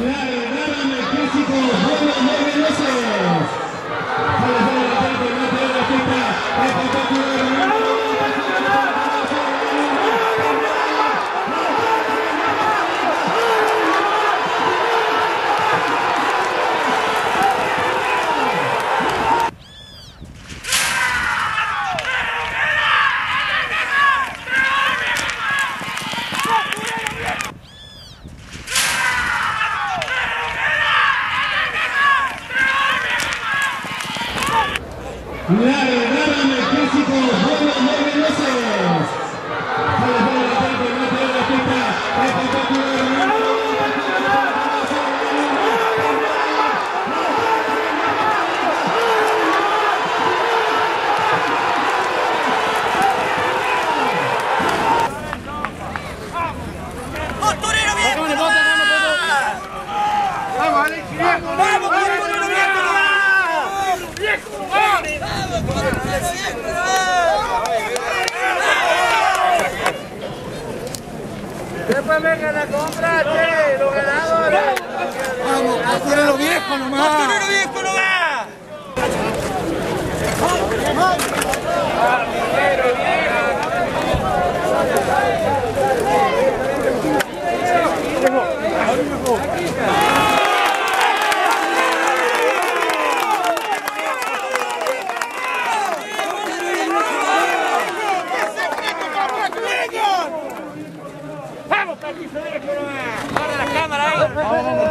La Largaron el clásico vengan a comprar, che, los ganadores. ¡Vamos, Torero viejo nomás! ¡Torero viejo nomás! ¡Vamos, ¡Vamos,